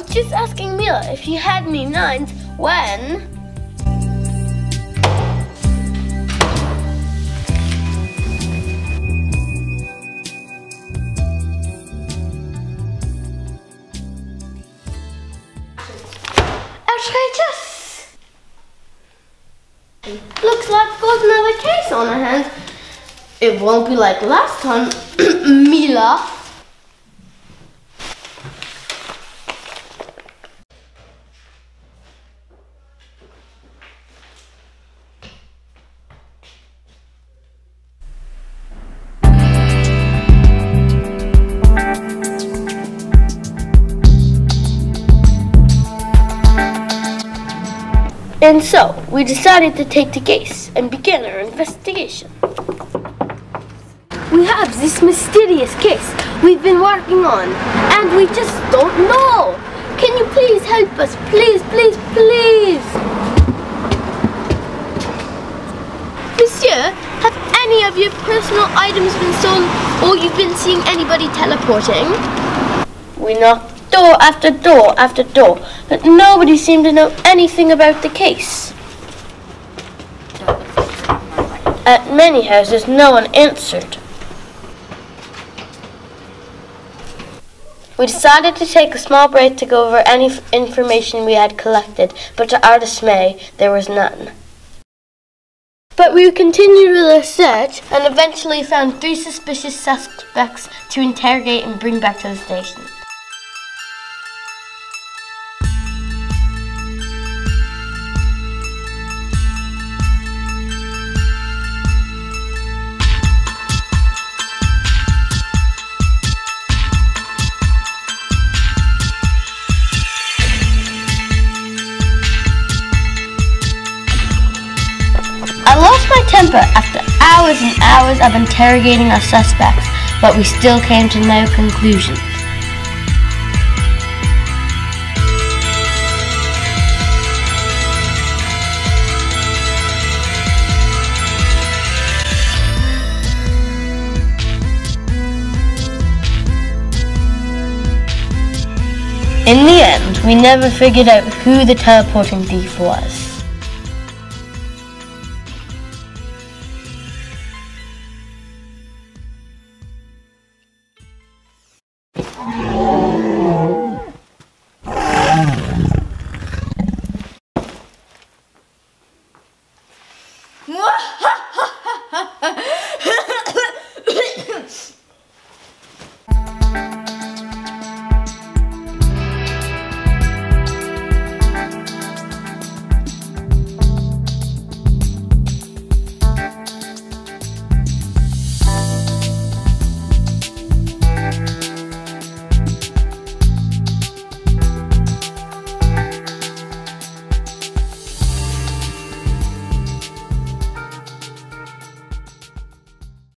was just asking Mila if she had any nines when. Looks like we've got another case on our hands. It won't be like last time, Mila. And so, we decided to take the case and begin our investigation. We have this mysterious case we've been working on, and we just don't know. Can you please help us? Please, please, please. Monsieur, have any of your personal items been stolen or you've been seeing anybody teleporting? We knocked door after door after door, but nobody seemed to know anything about the case. At many houses, no one answered. We decided to take a small break to go over any information we had collected, but to our dismay, there was none. But we continued with our search and eventually found three suspicious suspects to interrogate and bring back to the station. I lost my temper after hours and hours of interrogating our suspects, but we still came to no conclusion. In the end, we never figured out who the teleporting thief was. Mwahahahahaha!